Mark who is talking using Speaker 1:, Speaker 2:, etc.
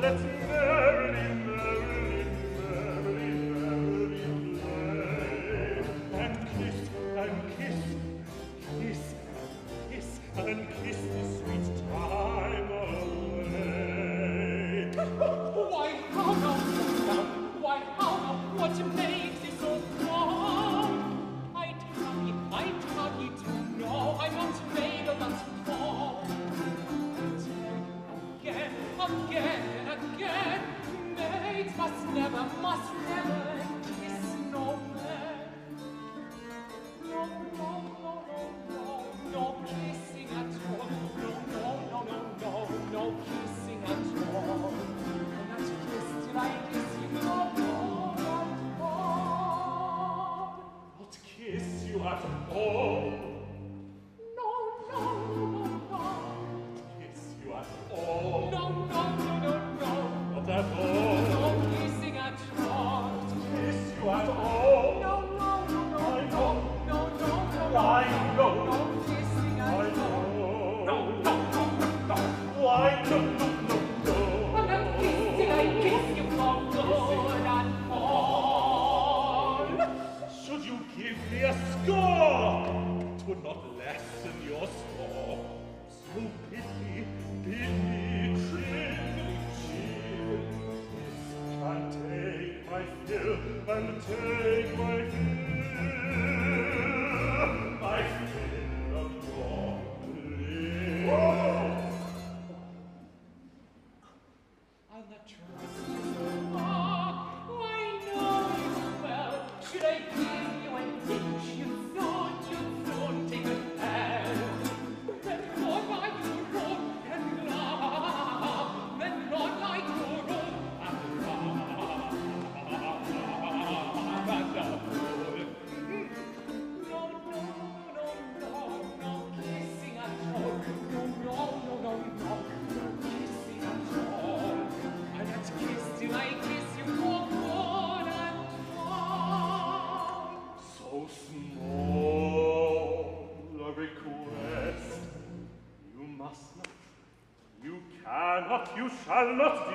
Speaker 1: let's
Speaker 2: see. You
Speaker 1: shall not